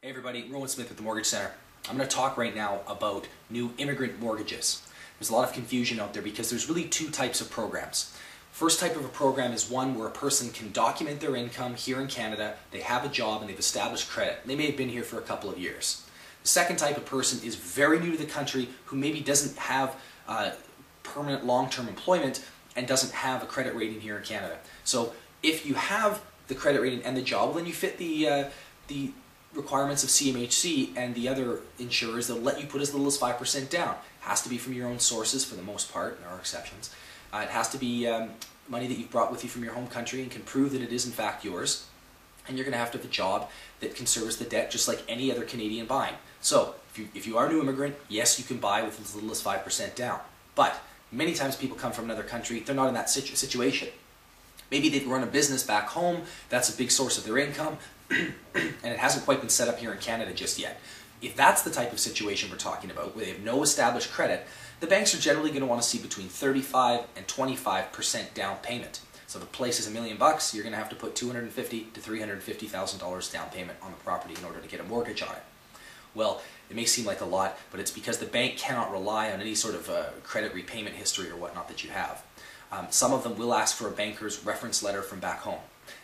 Hey everybody, Rowan Smith with the Mortgage Centre. I'm going to talk right now about new immigrant mortgages. There's a lot of confusion out there because there's really two types of programs. First type of a program is one where a person can document their income here in Canada, they have a job and they've established credit. They may have been here for a couple of years. The second type of person is very new to the country who maybe doesn't have uh, permanent long-term employment and doesn't have a credit rating here in Canada. So if you have the credit rating and the job, then you fit the, uh, the requirements of CMHC and the other insurers that let you put as little as 5% down. Has to be from your own sources for the most part, there are exceptions. Uh, it has to be um, money that you've brought with you from your home country and can prove that it is in fact yours. And you're going to have to have a job that can service the debt just like any other Canadian buying. So, if you, if you are a new immigrant, yes, you can buy with as little as 5% down. But many times people come from another country, they're not in that situ situation. Maybe they've run a business back home, that's a big source of their income, and it hasn't quite been set up here in Canada just yet. If that's the type of situation we're talking about, where they have no established credit, the banks are generally going to want to see between 35 and 25% down payment. So if place is a million bucks, you're going to have to put 250 to 350 thousand dollars down payment on the property in order to get a mortgage on it. Well, it may seem like a lot, but it's because the bank cannot rely on any sort of uh, credit repayment history or whatnot that you have. Um, some of them will ask for a banker's reference letter from back home.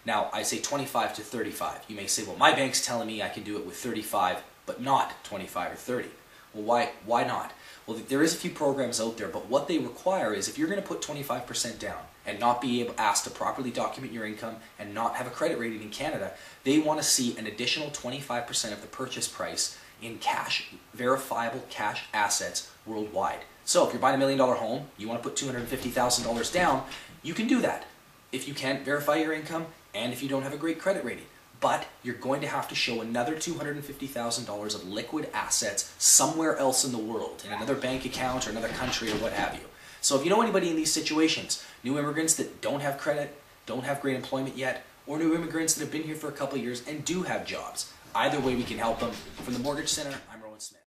Now, I say 25 to 35. You may say, well, my bank's telling me I can do it with 35, but not 25 or 30. Well, why, why not? Well, there is a few programs out there, but what they require is if you're going to put 25% down and not be able, asked to properly document your income and not have a credit rating in Canada, they want to see an additional 25% of the purchase price in cash, verifiable cash assets worldwide. So if you're buying a million dollar home, you want to put $250,000 down, you can do that if you can't verify your income and if you don't have a great credit rating. But you're going to have to show another $250,000 of liquid assets somewhere else in the world, in another bank account or another country or what have you. So if you know anybody in these situations, new immigrants that don't have credit, don't have great employment yet, or new immigrants that have been here for a couple years and do have jobs, either way we can help them. From the Mortgage Centre, I'm Rowan Smith.